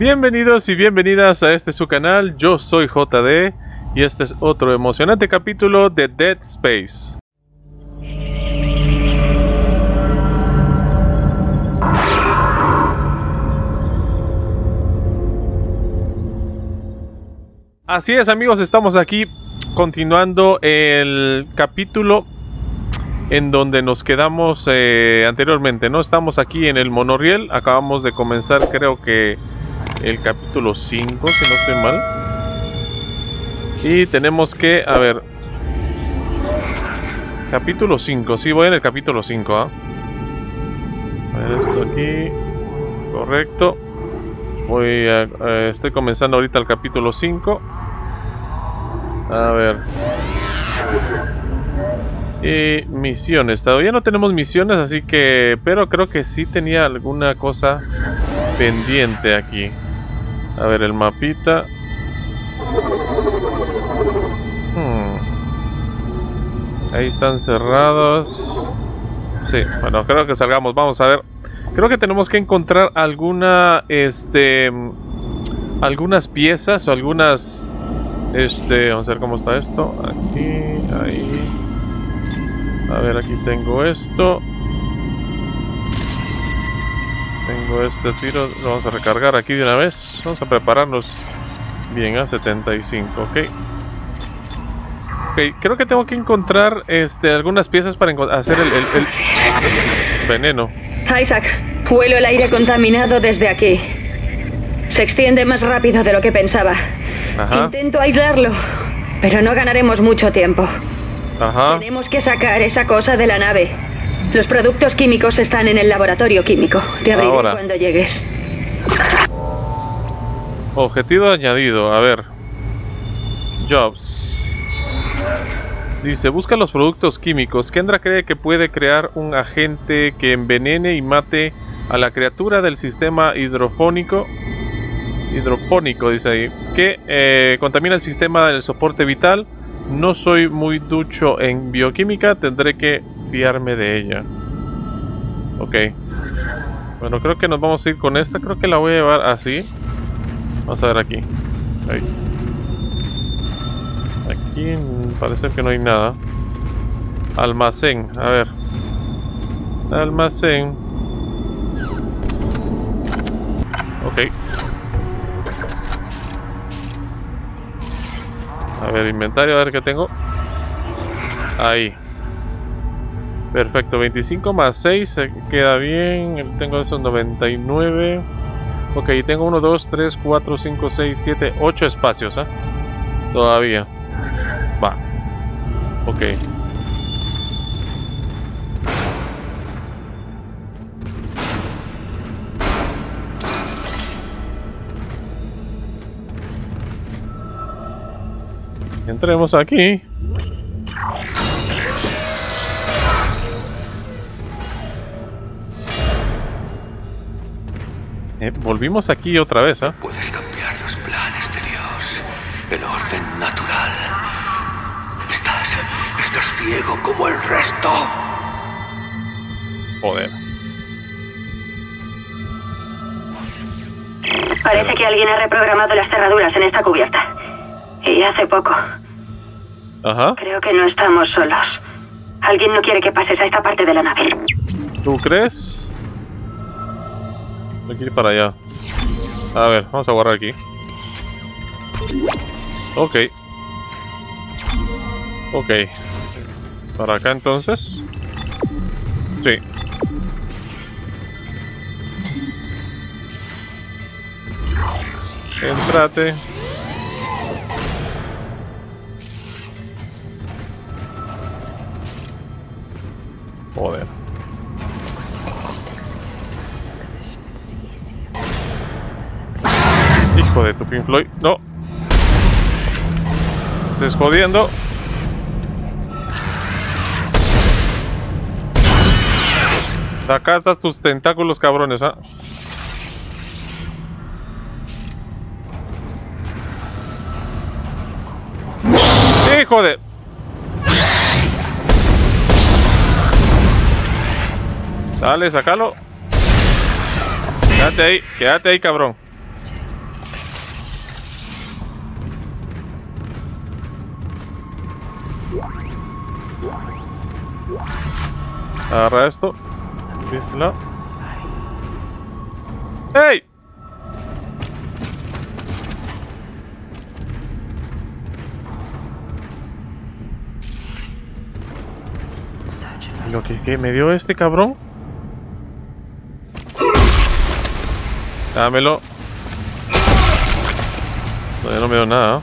Bienvenidos y bienvenidas a este su canal, yo soy JD y este es otro emocionante capítulo de Dead Space. Así es amigos, estamos aquí continuando el capítulo en donde nos quedamos eh, anteriormente, ¿no? Estamos aquí en el monorriel, acabamos de comenzar creo que el capítulo 5, si no estoy mal. Y tenemos que, a ver... Capítulo 5, sí, voy en el capítulo 5, ¿ah? A ver esto aquí. Correcto. Voy a, estoy comenzando ahorita el capítulo 5. A ver. Y misiones. Todavía no tenemos misiones, así que... Pero creo que sí tenía alguna cosa pendiente aquí. A ver, el mapita. Hmm. Ahí están cerrados. Sí, bueno, creo que salgamos. Vamos a ver. Creo que tenemos que encontrar alguna, este, algunas piezas o algunas, este, vamos a ver cómo está esto. Aquí, ahí. A ver, aquí tengo esto. Tengo este tiro, lo vamos a recargar aquí de una vez. Vamos a prepararnos bien a 75, ok. Ok, creo que tengo que encontrar este, algunas piezas para hacer el, el, veneno. Isaac, huelo el aire contaminado desde aquí. Se extiende más rápido de lo que pensaba. Intento aislarlo, pero no ganaremos mucho tiempo. Ajá. Tenemos que sacar esa cosa de la nave. Los productos químicos están en el laboratorio químico. Te abriré cuando llegues. Objetivo añadido. A ver. Jobs. Dice, busca los productos químicos. Kendra cree que puede crear un agente que envenene y mate a la criatura del sistema hidropónico. Hidropónico, dice ahí. Que eh, contamina el sistema del soporte vital. No soy muy ducho en bioquímica. Tendré que fiarme de ella. Ok. Bueno, creo que nos vamos a ir con esta. Creo que la voy a llevar así. Vamos a ver aquí. Ahí. Aquí parece que no hay nada. Almacén. A ver. Almacén. Ok. A ver, inventario, a ver qué tengo. Ahí. Perfecto, 25 más 6 se queda bien. Tengo esos 99. Ok, tengo 1, 2, 3, 4, 5, 6, 7, 8 espacios. ¿eh? Todavía. Va. Ok. Entremos aquí. Volvimos aquí otra vez, ¿eh? Puedes cambiar los planes de Dios, el orden natural. Estás, estás ciego como el resto. Joder. Parece que alguien ha reprogramado las cerraduras en esta cubierta. Y hace poco. Ajá. Creo que no estamos solos. Alguien no quiere que pases a esta parte de la nave. ¿Tú crees? Hay para allá. A ver, vamos a guardar aquí. Ok. Ok. Para acá entonces. Sí. Entrate. Pink Floyd. No. Estés jodiendo. Acá tus tentáculos cabrones, ¿ah? ¡Hijo de...! Dale, sacalo. Quédate ahí, quédate ahí, cabrón. Agarra esto. Vístela. ¡Ey! Lo que, que me dio este cabrón. Dámelo. No, no me dio nada.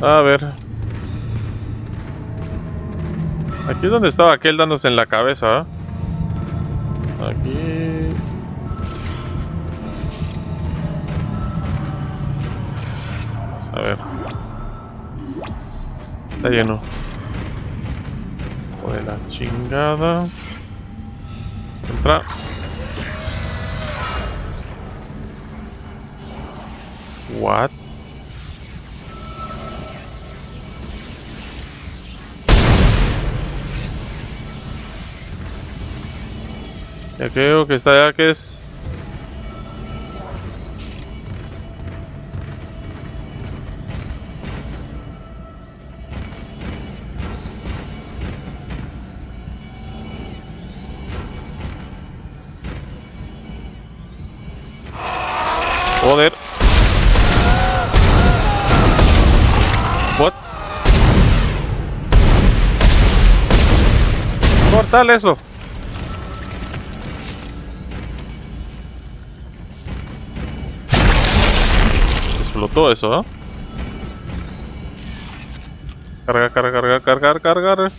A ver. Aquí es donde estaba aquel dándose en la cabeza. ¿eh? Aquí. A ver. Está lleno. de la chingada. Entra. What? Ya creo que está ya que es... Joder. What? Cortale eso. Explotó eso, ¿eh? Carga, carga, carga, cargar, cargar.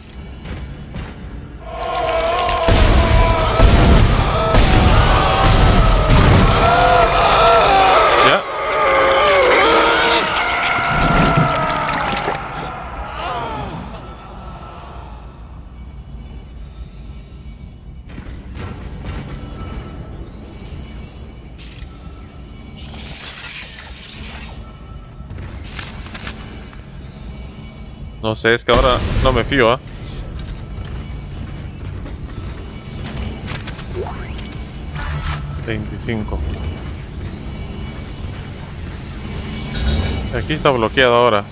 No sé, es que ahora no me fío, ¿ah? ¿eh? 25 Aquí está bloqueado ahora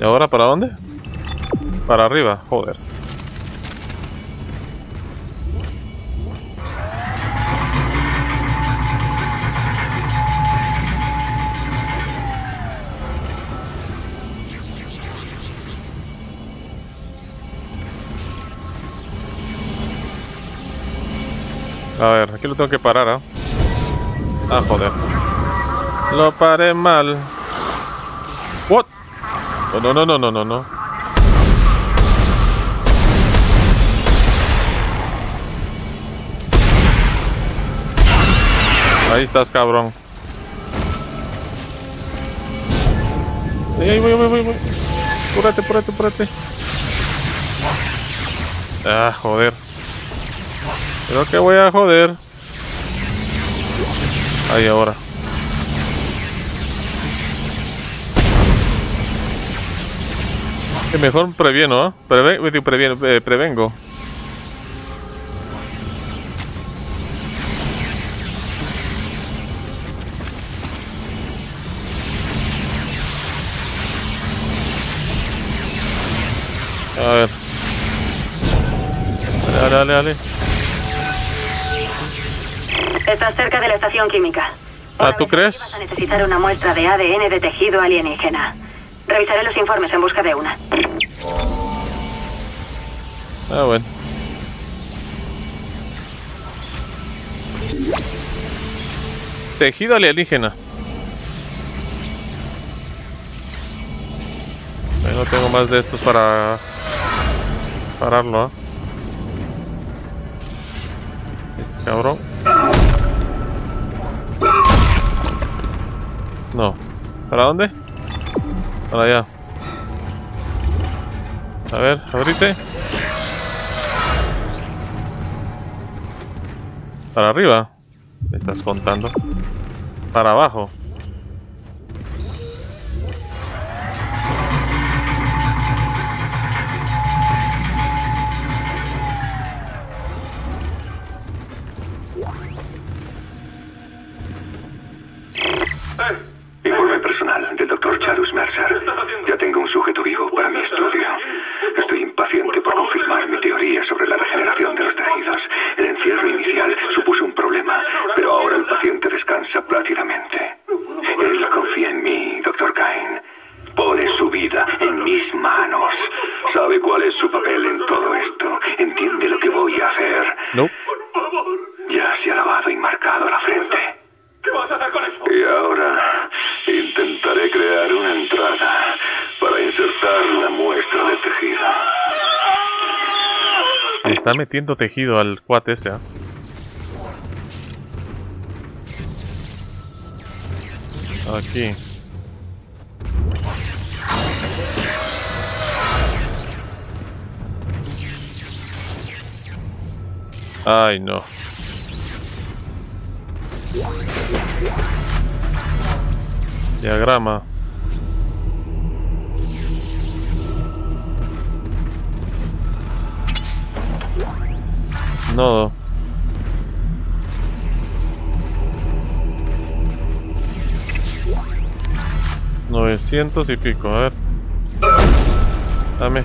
¿Y ahora para dónde? Para arriba, joder A ver, aquí lo tengo que parar, ¿ah? Ah, joder. Lo paré mal. What? No, no, no, no, no, no. Ahí estás, cabrón. Ahí, ahí voy, voy, voy, voy. Púrate, púrate, púrate. Ah, joder. Creo que voy a joder. Ahí ahora. Que mejor previeno, ¿eh? Preve prevengo. Ah, ¿tú crees? Vas a necesitar una muestra de ADN de tejido alienígena. Revisaré los informes en busca de una. Ah, bueno. Tejido alienígena. No tengo más de estos para pararlo, ¿eh? Cabrón. No. ¿Para dónde? Para allá. A ver, abrite. Para arriba. Me estás contando. Para abajo. Sabe cuál es su papel en todo esto. Entiende lo que voy a hacer. No. Por favor. Ya se ha lavado y marcado la frente. ¿Qué vas a hacer con eso? Y ahora intentaré crear una entrada para insertar la muestra de tejido. está metiendo tejido al cuate ese, ¿eh? Aquí. Ay, no. Diagrama. Nodo. 900 y pico, a ver. Dame.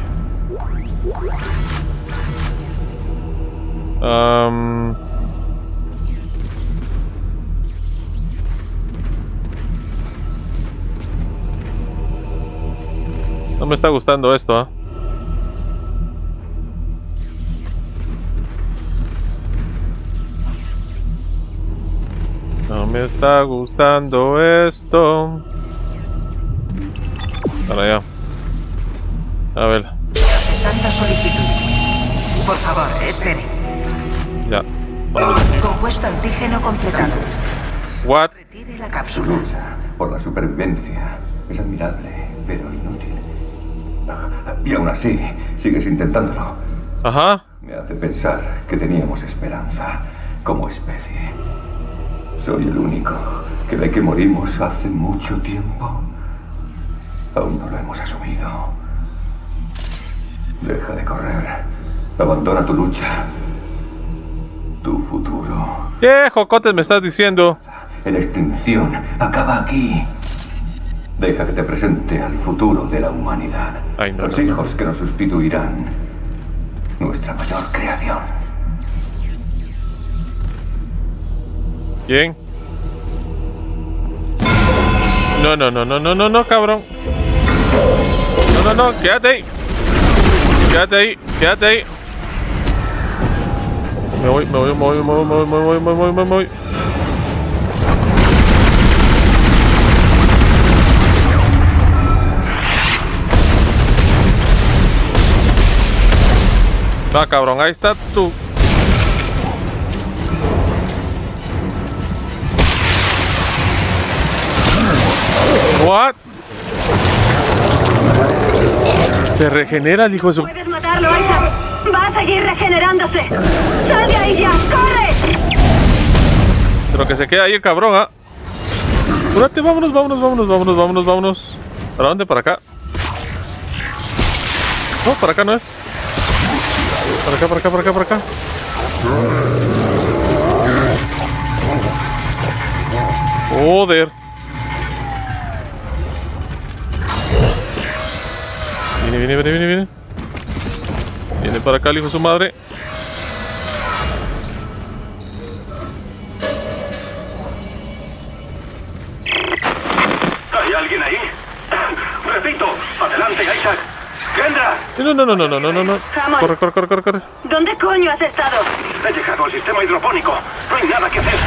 No me está gustando esto, ¿ah? No me está gustando esto. Para allá. A ver. Procesando solicitud. Por favor, espere. Compuesto antígeno completado. What? Retire la cápsula. Por la supervivencia. Es admirable, pero inútil. Y aún así, sigues intentándolo. Ajá. Me hace pensar que teníamos esperanza como especie. Soy el único que ve que morimos hace mucho tiempo. Aún no lo hemos asumido. Deja de correr. Abandona tu lucha. Tu futuro. ¿Qué jocotes me estás diciendo? La extinción acaba aquí. Deja que te presente al futuro de la humanidad. Los hijos que nos sustituirán. Nuestra mayor creación. ¿Quién? No, no, no, no, no, no, no, cabrón. No, no, no, quédate ahí. Quédate ahí, quédate ahí. Me voy, me voy, me voy, me voy, me voy, me voy, me voy, me voy. Cabrón, ahí está tú. What? Se regenera el hijo seguir regenerándose. ¡Sal de ahí ya! ¡Corre! Pero que se queda ahí el cabrón, ¿ah? Apúrate, vámonos, vámonos, vámonos, vámonos, vámonos, vámonos. ¿Para dónde? ¿Para acá? No, para acá no es. Para acá, para acá, para acá, para acá. Joder. Viene, viene, viene, viene, viene. Viene para acá el hijo de su madre. ¿Hay alguien ahí? Repito, adelante, Isaac. ¡Kendra! No, no, no, no, no, no, no, no. Corre, corre, corre, corre, corre. ¿Dónde coño has estado? He llegado al sistema hidropónico. No hay nada que hacer.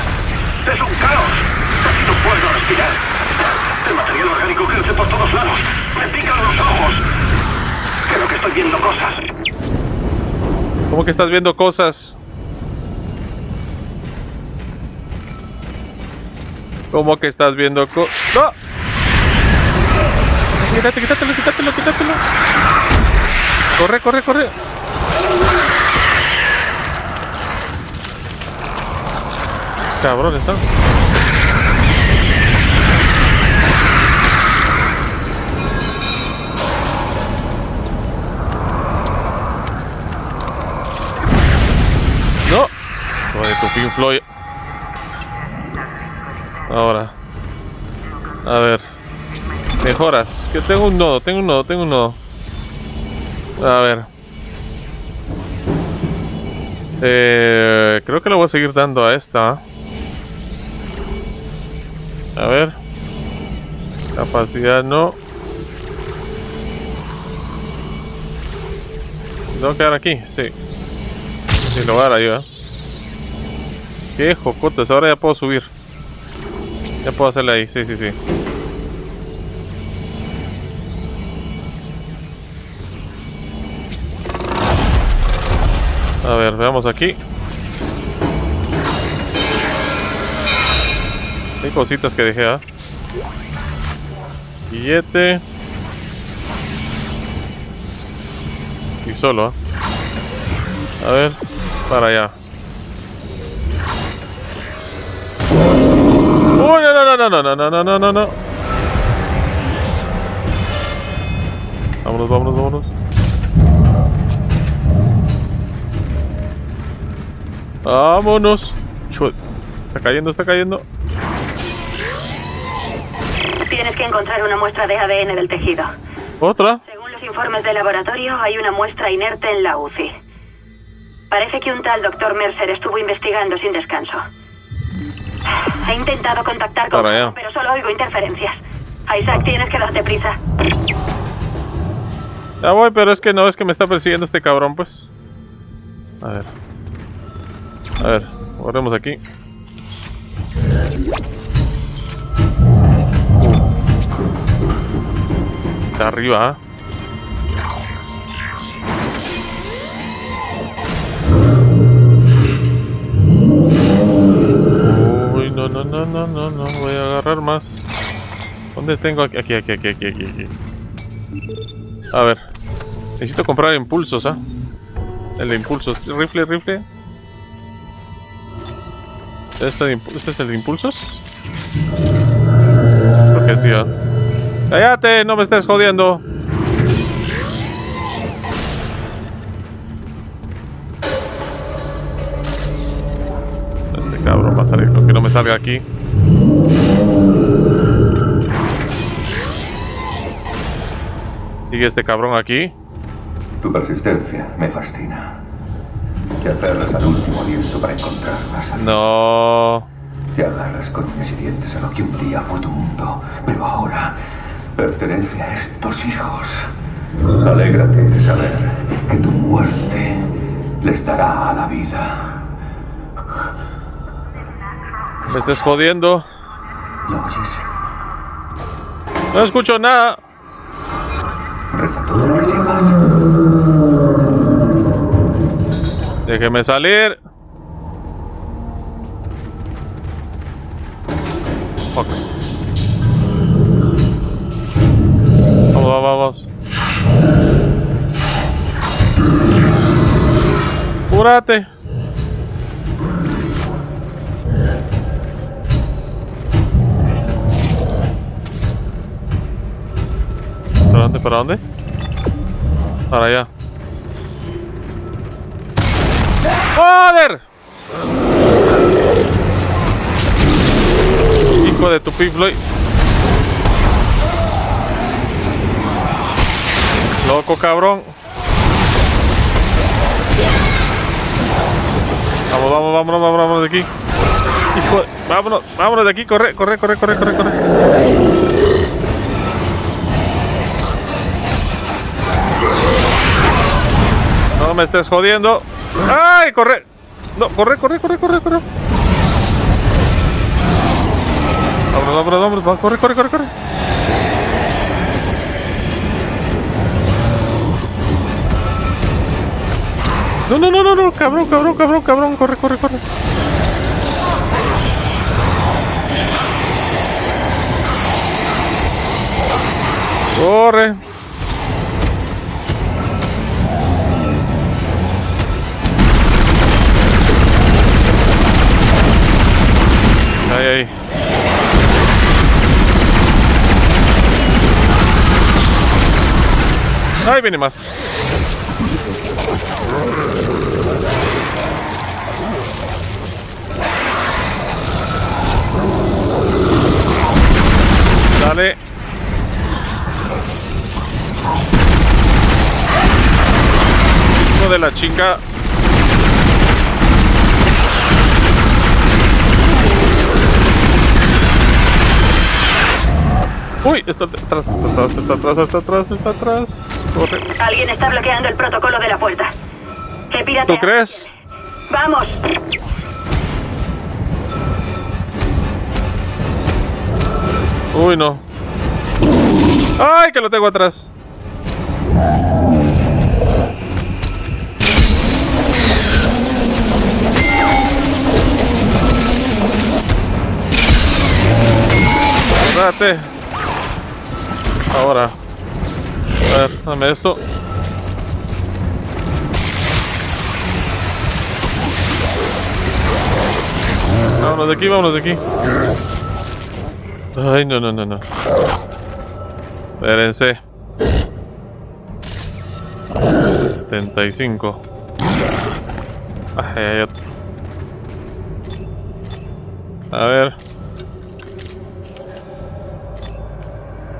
Es un caos. Casi no puedo respirar. El material orgánico crece por todos lados. Me pican los ojos. Creo que estoy viendo cosas. ¿Cómo que estás viendo cosas? ¿Cómo que estás viendo cosas? ¡No! Quítate, quítatelo, quítatelo, quítatelo. Corre, corre, corre. Cabrones, ¿no? No. Joder, tu Pink Floyd. Ahora. A ver. Mejoras. Que tengo un nodo, tengo un nodo, tengo un nodo. A ver. Eh, creo que le voy a seguir dando a esta. A ver. Capacidad no. Tengo que quedar aquí, sí. Sin lugar ahí, ¿eh? Qué jocotes, ahora ya puedo subir. Ya puedo hacerle ahí, sí, sí, sí. A ver, veamos aquí. Hay cositas que dejé, ¿ah? Billete. Y solo, ¿ah? A ver, para allá. No, no, no, no, no, no, no, no, no, no. Vámonos, vámonos, vámonos. Vámonos. Está cayendo, está cayendo. Tienes que encontrar una muestra de ADN del tejido. ¿Otra? Según los informes del laboratorio, hay una muestra inerte en la UCI. Parece que un tal doctor Mercer estuvo investigando sin descanso. He intentado contactar con él, pero solo oigo interferencias. Isaac, tienes que darte prisa. Ya voy, pero es que no, es que me está persiguiendo este cabrón, pues. A ver. A ver, volvemos aquí. Está arriba, ¿eh? No, no, no, no, no, voy a agarrar más. ¿Dónde tengo? Aquí, aquí, aquí, aquí, aquí, aquí. A ver. Necesito comprar impulsos, ¿ah? El de impulsos. Rifle, rifle. ¿Este, ¿Este es el de impulsos? Creo que sí, ¿eh? ¡Cállate! ¡No me estés jodiendo! Me salga aquí. Sigue este cabrón aquí. Tu persistencia me fascina. Te aferras al último aliento para encontrar una salida. No. Te agarras con uñas y dientes a lo que un día fue tu mundo, pero ahora pertenece a estos hijos. Alégrate de saber que tu muerte les dará a la vida. Me estés jodiendo. No escucho nada. Déjeme salir. Fuck. Vamos, vamos, vamos. ¿Para dónde? ¿Para dónde? Para allá. ¡Joder! Hijo de tu pifloy. Loco cabrón. Vamos, vamos, vámonos, vámonos, vámonos de aquí. Hijo, vámonos, vámonos de aquí, corre, corre, corre, corre, corre, corre. Me estés jodiendo. ¡Ay, corre! No, corre, corre, corre, corre, corre. Vámonos, vámonos, vámonos, corre, corre, corre, corre. No, no, no, no, no, cabrón, cabrón, cabrón, cabrón, corre, corre, corre. Corre. Ahí, ahí. Ahí viene más. Dale. Hijo de la chinga. Uy, está atrás, está atrás, está atrás, está atrás, está atrás. Corre. Alguien está bloqueando el protocolo de la puerta. ¿Tú crees? ¡Vamos! Uy, no. ¡Ay, que lo tengo atrás! Espérate. Ahora. A ver, dame esto. Vámonos de aquí, vámonos de aquí. Ay, no, no, no, no. Espérense. 75. Ay, hay otro. A ver.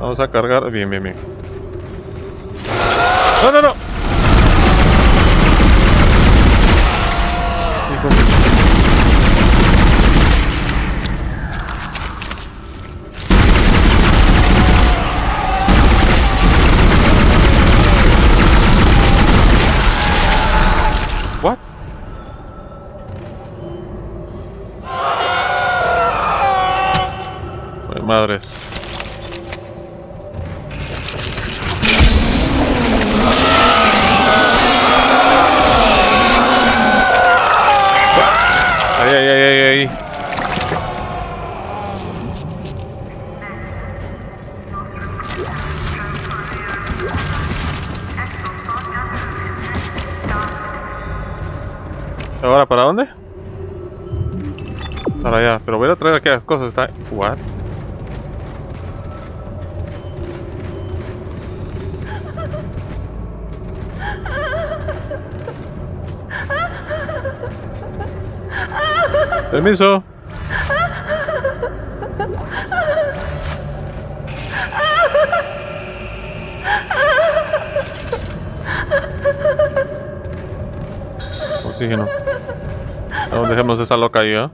Vamos a cargar. Bien, bien, bien. ¿Ahora para dónde? Para allá, pero voy a traer aquellas cosas. Está... What? Permiso. Oxígeno. No, dejemos esa loca ahí, ¿eh?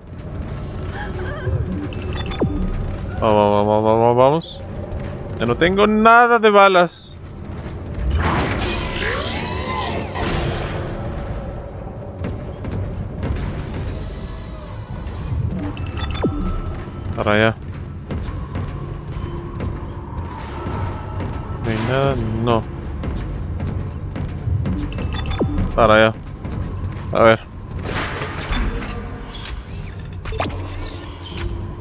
Vamos, vamos, vamos, vamos. Ya no tengo nada de balas. Para allá. No hay nada, no. Para allá. A ver.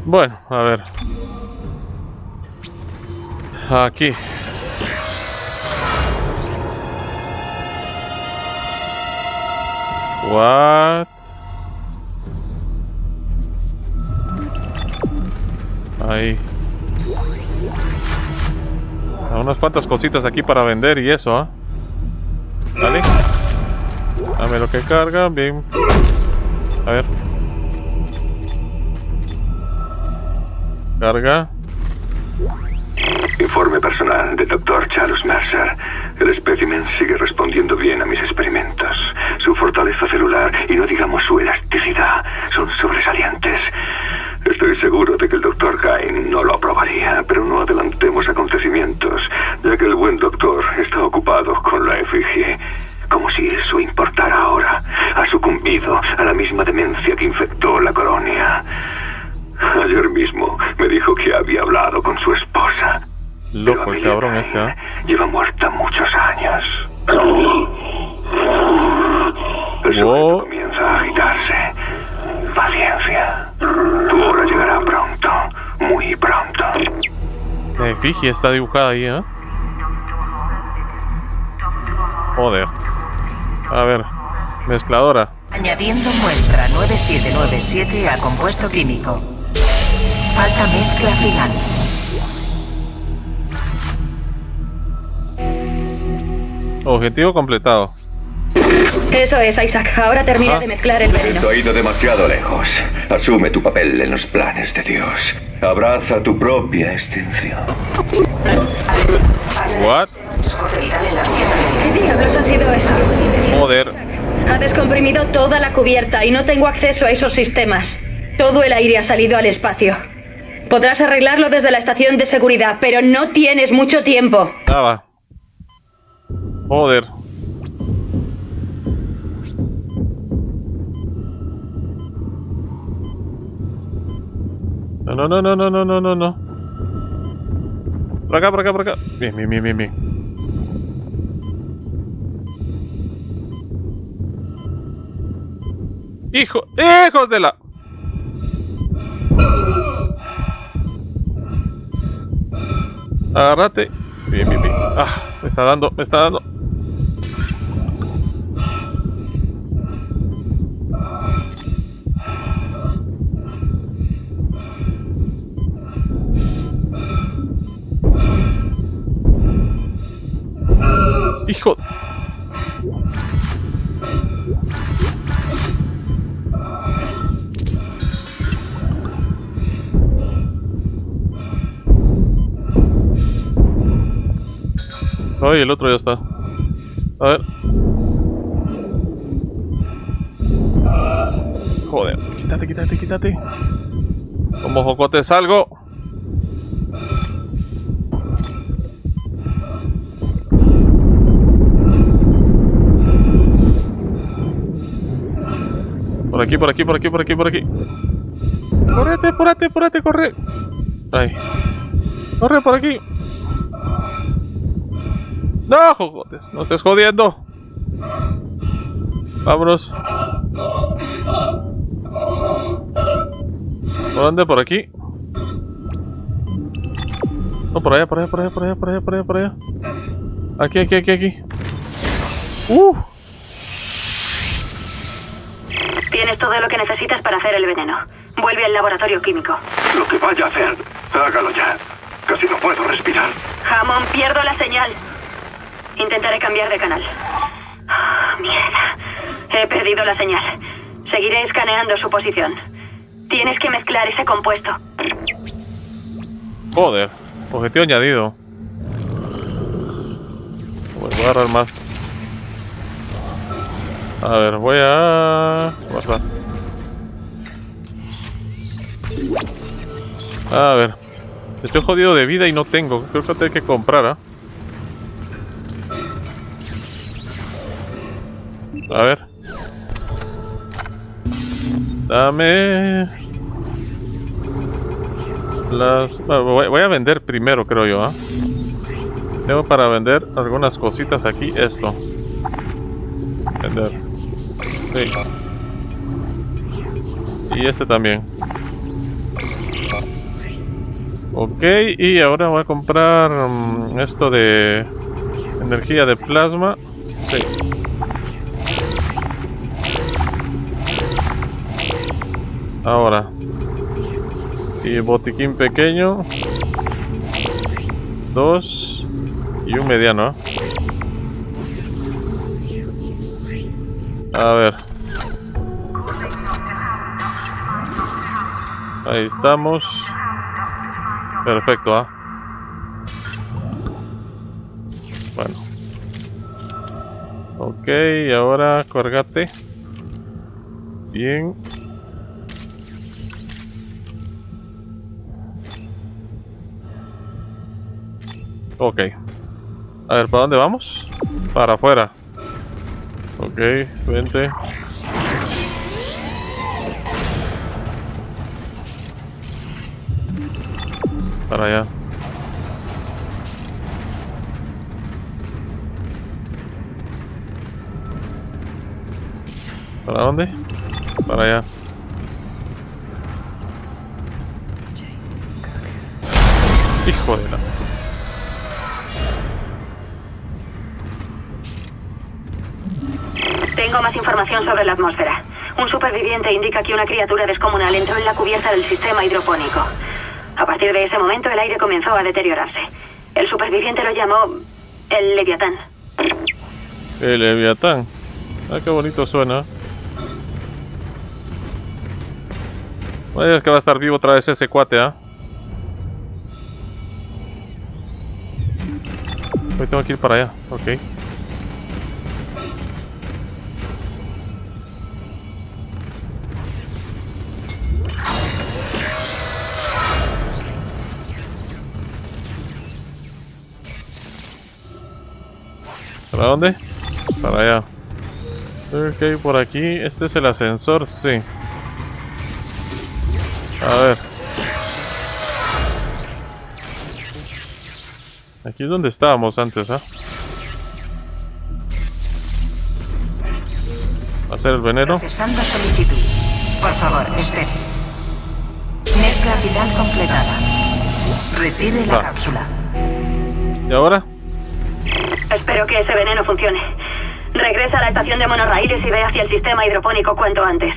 Bueno, a ver. Aquí. What? Ahí. Ah, Unas cuantas cositas aquí para vender y eso, ¿ah? Vale. Dame lo que carga, bien. A ver. Carga. Informe personal del Dr. Charles Mercer. El espécimen sigue respondiendo bien a mis experimentos. Su fortaleza celular y no digamos su elasticidad son sobresalientes. Estoy seguro de que el Dr. Kane no lo aprobaría, pero no adelantemos acontecimientos, ya que el buen doctor está ocupado con la efigie. Como si eso importara ahora. Ha sucumbido a la misma demencia que infectó la colonia. Ayer mismo me dijo que había hablado con su esposa. Loco el cabrón este, ¿ah? Lleva muerta muchos años. El Wow. comienza a agitarse. Paciencia. Tu hora llegará pronto. Muy pronto. La efigie está dibujada ahí, ¿eh? Joder. A ver. Mezcladora. Añadiendo muestra 9797 a compuesto químico. Falta mezcla final. Objetivo completado. Eso es, Isaac. Ahora termina Ah. de mezclar el veneno. Esto ha ido demasiado lejos. Asume tu papel en los planes de Dios. Abraza tu propia extinción. What? ¿Qué diablos ha sido eso? Joder. Ha descomprimido toda la cubierta y no tengo acceso a esos sistemas. Todo el aire ha salido al espacio. Podrás arreglarlo desde la estación de seguridad, pero no tienes mucho tiempo. Va. Joder. No, no, no, no, no, no, no, no, no. Por acá, por acá, por acá. Bien, bien, bien, bien, bien. Hijo, hijos de la... Agárrate. Bien, bien, bien. Ah, me está dando, me está dando. Hijo. Ay, el otro ya está. A ver. Joder, quítate, quítate, quítate. Como jocote salgo. Por aquí, por aquí, por aquí, por aquí. Correte, apúrate, apúrate, corre. Ay. Corre por aquí. No, joder, no estés jodiendo. Vámonos. ¿Por dónde? ¿Por aquí? No, por allá, por allá, por allá, por allá, por allá, por allá, por allá. Aquí, aquí, aquí, aquí. Uh. Tienes todo lo que necesitas para hacer el veneno. Vuelve al laboratorio químico. Lo que vaya a hacer, hágalo ya. Casi no puedo respirar. Jamón, pierdo la señal. Intentaré cambiar de canal. Ah, mierda. He perdido la señal. Seguiré escaneando su posición. Tienes que mezclar ese compuesto. Joder, objetivo añadido. Voy a agarrar más. A ver, voy a... guardar. A ver. Estoy jodido de vida y no tengo. Creo que tengo que comprar, ¿ah? A ver. Dame... Las... Voy voy a vender primero, creo yo, ¿ah? Tengo para vender algunas cositas aquí. Esto. Vender. Sí. Y este también. Ok, y ahora voy a comprar mm, esto de energía de plasma. Sí. Ahora. Y botiquín pequeño. Dos. Y un mediano. ¿eh? A ver. Ahí estamos. Perfecto, ¿ah? Bueno. Ok, ahora cargate. Bien. Ok. A ver, ¿para dónde vamos? Para afuera. Ok, vente. Para allá. ¿Para dónde? Para allá. Hijo de la... Tengo más información sobre la atmósfera. Un superviviente indica que una criatura descomunal entró en la cubierta del sistema hidropónico. A partir de ese momento el aire comenzó a deteriorarse. El superviviente lo llamó el Leviatán. El Leviatán. Ah, qué bonito suena. Bueno, es que va a estar vivo otra vez ese cuate, ¿ah? Hoy tengo que ir para allá, ok. ¿Para dónde? Para allá. Ok, por aquí. Este es el ascensor, sí. A ver. Aquí es donde estábamos antes, ¿ah? ¿eh? ¿Va a ser el veneno? Procesando solicitud. Por favor, espere. Mezcla final completada. Retire la ah. cápsula. ¿Y ahora? Espero que ese veneno funcione. Regresa a la estación de monorraíles y ve hacia el sistema hidropónico cuanto antes.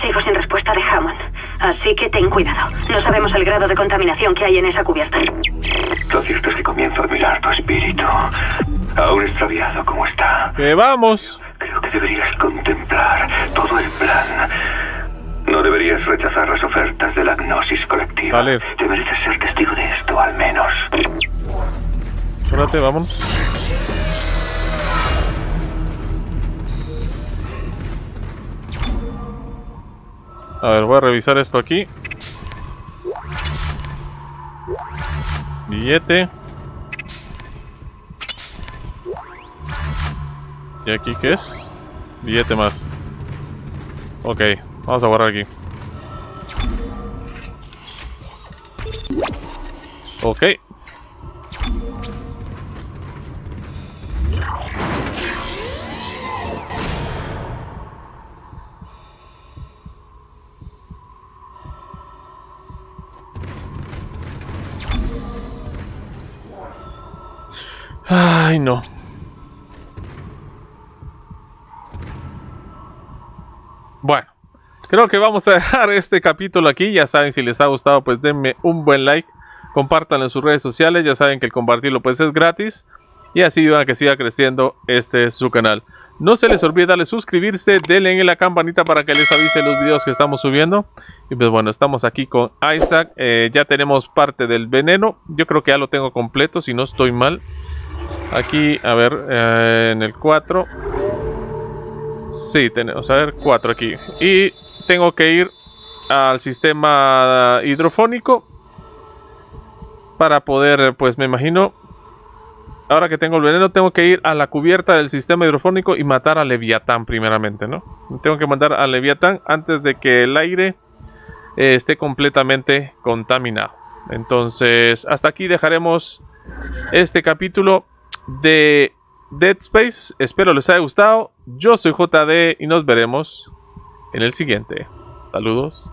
Sigo sin respuesta de Hammond, así que ten cuidado. No sabemos el grado de contaminación que hay en esa cubierta. Lo cierto es que comienzo a admirar tu espíritu. Aún extraviado como está. ¡Que vamos! Creo que deberías contemplar todo el plan. No deberías rechazar las ofertas de la gnosis colectiva. Vale. Te mereces ser testigo de esto, al menos. Vámonos. A ver, voy a revisar esto aquí. Billete. ¿Y aquí qué es? Billete más. Ok, vamos a guardar aquí. Ok. Creo que vamos a dejar este capítulo aquí. Ya saben, si les ha gustado, pues denme un buen like. Compártanlo en sus redes sociales. Ya saben que el compartirlo pues es gratis. Y así ayudan a que siga creciendo este su canal. No se les olvide darle suscribirse, denle en la campanita para que les avise los videos que estamos subiendo. Y pues bueno, estamos aquí con Isaac. Eh, ya tenemos parte del veneno. Yo creo que ya lo tengo completo, si no estoy mal. Aquí, a ver, eh, en el 4. Sí, tenemos, a ver, 4 aquí. Y tengo que ir al sistema hidrofónico para poder, pues me imagino, ahora que tengo el veneno, tengo que ir a la cubierta del sistema hidrofónico y matar a Leviatán primeramente, ¿no? Tengo que matar a Leviatán antes de que el aire eh, esté completamente contaminado. Entonces, hasta aquí dejaremos este capítulo de Dead Space. Espero les haya gustado. Yo soy JD y nos veremos en el siguiente. Saludos.